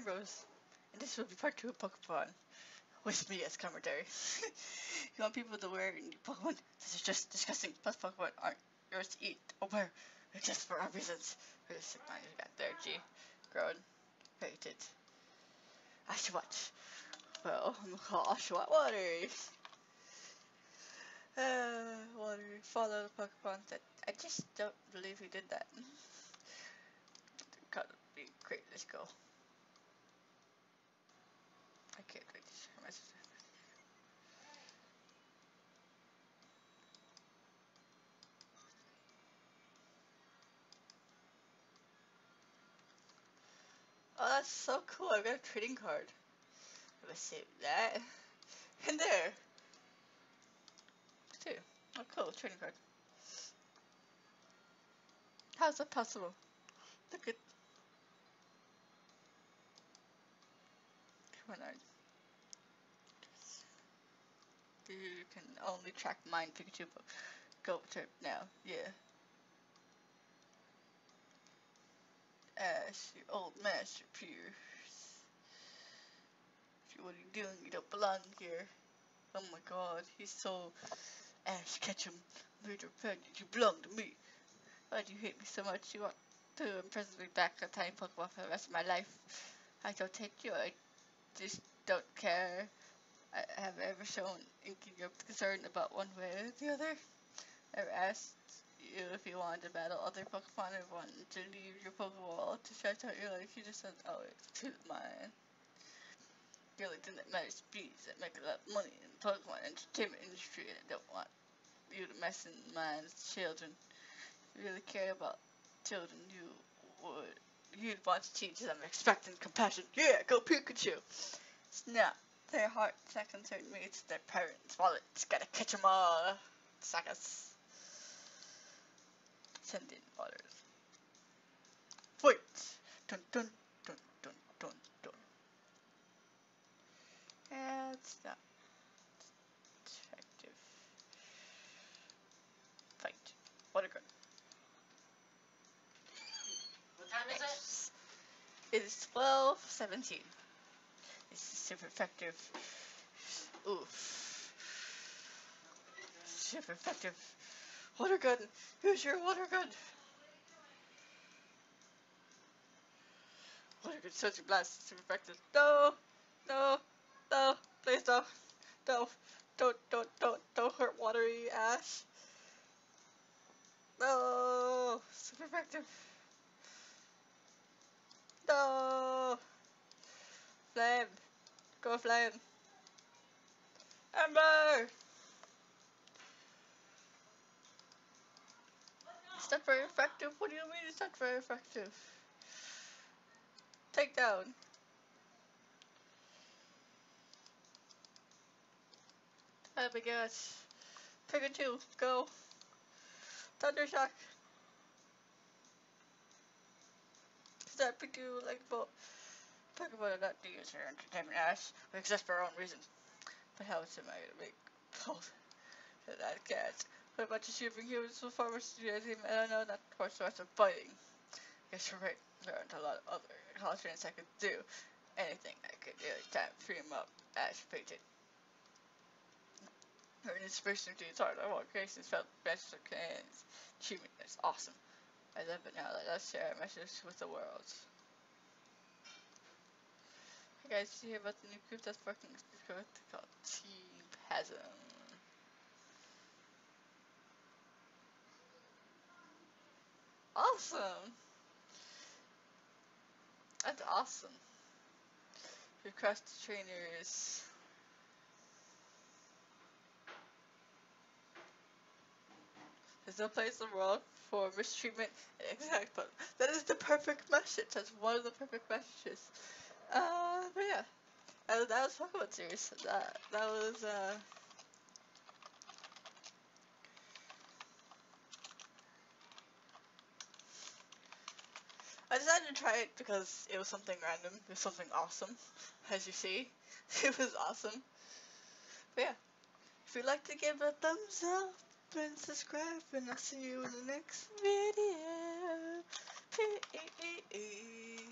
Ambrose, and this will be part 2 of Pokemon with me as commentary. you want people to wear new Pokemon? This is just disgusting. Plus Pokemon aren't yours to eat or wear, just for our reasons. Here's mine got there, G. Grown. Rated. Watch. Well, I'm gonna call Oshawott Waters. Uh, water, follow the Pokemon that I just don't believe he did that. Gotta be great, let's go. I can't message. Oh, that's so cool. I've got a trading card. I'm gonna save that. In there. Too. Oh, cool. Trading card. How's that possible? Look at. Come on. You can only track mine Pikachu. Go to now. Yeah. Ash, your old master Pierce. What are you doing? You don't belong here. Oh my god, he's so Ash Ketchum, murder pregnant, you belong to me. Why do you hate me so much? You want to imprison me back a tiny Pokemon for the rest of my life. I don't take you, I just don't care. I have ever shown inking your concern about one way or the other. Ever asked you if you wanted to battle other Pokemon or wanted to leave your Pokeball to stretch out your life, you just said, oh, it's too mine. The only thing that matters bees that make a lot of money in the Pokemon entertainment industry and I don't want you to mess in of children. If you really care about children, you would you'd want to teach them respect and compassion. Yeah, go Pikachu! Snap. Their hearts that concern me, it's their parents' wallets. Gotta catch 'em all. Suckers sending orders. Wait! Dun dun dun dun dun dun. That's not effective. Fight. What a gun. What time is Nice. It is 12.17. Super effective. Oof. Super effective. Water gun! Use your water gun! Water gun, such a blast, super effective. No! No! No! Please don't! No! Don't, don't, don't, don't hurt watery ash! No! Super effective! No! Flame! Go flame! Ember! It's not very effective. What do you mean it's not very effective? Take down. Oh my gosh. Pikachu, go. Thundershock. That Pikachu like both Pokemon are not to use entertainment ash, except for our own reasons. But how else am I gonna make both that cats? What about just shooting humans farmers to the team? I don't know, not for source of fighting. Guess you're right. There aren't a lot of other constraints I could do. Anything I could do is time free him up as painted. Her inspiration to his heart. I want Grace's felt best of cans. Achievement is awesome. I love it now. Let us share our message with the world. Guys, hear about the new group that's working called Team Plasma? Awesome! That's awesome. Request trainers. There's no place in the world for mistreatment and exact that is the perfect message. That's one of the perfect messages. Uh, but yeah. Uh, that was Pokemon series. That that was uh I decided to try it because it was something random. It was something awesome. As you see, it was awesome. But yeah, if you'd like to give a thumbs up and subscribe, and I'll see you in the next video. Peace.